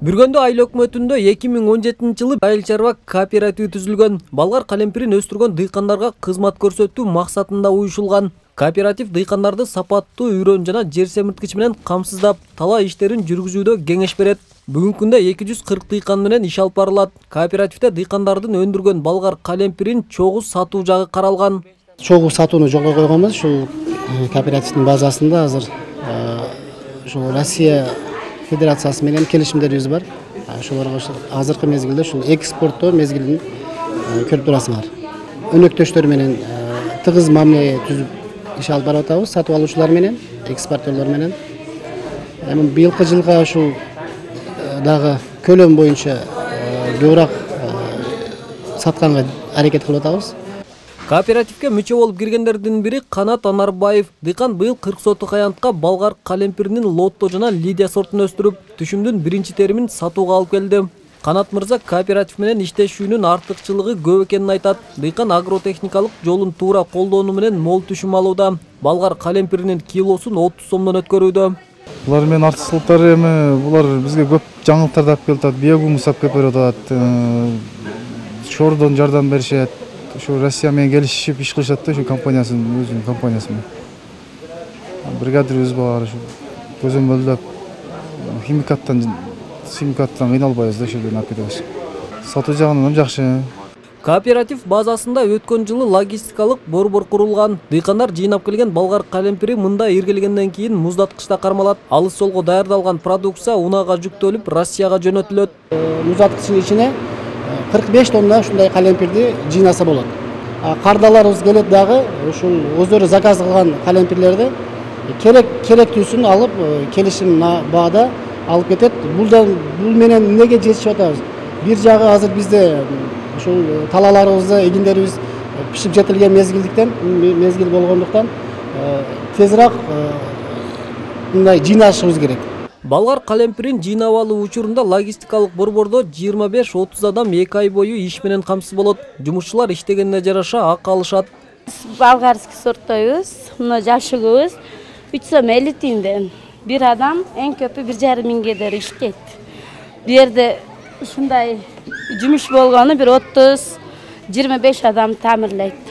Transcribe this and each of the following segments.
Бүргөндө айыл өкмөтүндө 2017 жылы айыл чарба кооперативи түзүлгөн. Балгар калемпирин өстүргөн дыйкандарга кызмат көрсөтүү максатында уюшулган. Кооператив дыйкандарды сапаттуу үйрөн жана жер семирткич менен камсыздап, талаа иштерин жүргүзүүдө кеңеш берет. Бүгүнкү күндө 240 дыйкан менен иш алып барылат. Кооперативде дыйкандардын өндүргөн балгар калемпирин чогуу сатуу жагы каралган. чогуу сатууну жолго койгонбуз ушул кооперативдин базасында азыр ушул россия федерациясы менен келишимдерибиз бар ошолорго азыркы мезгилде ушул экспорттоо мезгилин көрүп турасыңар өнөктөштөр менен тыгыз мамиле түзүп иш алып барып атабыз сатып алуучулар менен экспортерлор менен эми быйылкы жылга ушул дагы көлөм боюнча көбүрөөк сатканга аракет кылып атабыз Кооперативке мүчө болуп киргендердин бири Канат Анарбаев. Дыйкан быйыл 40 соток аянтка балгар калемпиринин лотто жана лидия сортун өстүрүп, түшүмдүн биринчи теримин сатууга алып келди. Канат мырза кооператив менен иштешүүнүн артыкчылыгы көп экенин айтат. Дыйкан агротехникалык жолун туура колдонуу менен мол түшүм алууда. Балгар калемпиринин килосун 30 сомдон өткөрүүдө. Булар менен артыкчылыктары эми булар бизге көп жаңылыктарды алып келип атат, биогумус алып келип берип атат. Шордон жардам беришет. Ушу россия менен келишип иш кылышат да ушу компаниясынын өзүнүн компаниясы менен бригадирибиз бар ушу көзөмөлдөп химикаттан химикаттан кыйналбайбыз да ошол жерден алып кетебиз сатуу жагынан жакшы кооператив базасында өткөн жылы логистикалык борбор курулган дыйкандар жыйнап келген балгар калемпири мында иргелгенден кийин муздаткычта кармалат алыс жолго даярдалган продукция унаага жүктөлүп россияга жөнөтүлөт муздаткычтын ичине кырк беш тонна ушундай калемпирди жыйнаса болот. Кардаларыбыз келет дагы ушул өздөрү заказ кылган калемпирлерди керек керектүүсүн алып келишим баада алып кетет. Да бул менен эмнеге жетишип атабыз? Бир жагы азыр бизде ушул талааларыбызды эгиндерибиз пишип жетилген мезгилдиктен мезгил болгондуктан тезирээк мындай жыйнашыбыз керек. Алуу учурунда логистикалык борбордо жыйырма беш отуз адам эки ай бою иш менен камсыз болот. Жумушчулар иштегенине жараша акы алышат. Болгарский сорттойбуз мына жашыгыбыз үч сом элүү тиынден бир адам жарым миңге дейин иштейт бул жерде ушундай жумуш болгону бир отуз жыйырма беш адам таамирлейт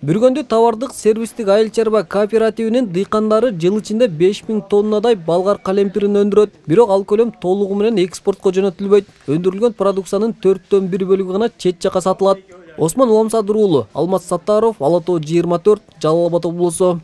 бүргөндү товардык сервистик айыл чарба кооперативинин дыйкандары жыл ичинде беш миң тоннадай балгар калемпирин өндүрөт бирок ал көлөм толугу менен экспортко жөнөтүлбөйт өндүрүлгөн продукциянын төрттөн бир бөлүгү гана чет жака сатылат осмон уламсадыр уулу алмаз саттаров ала тоо жыйырма төрт жалал абад облусу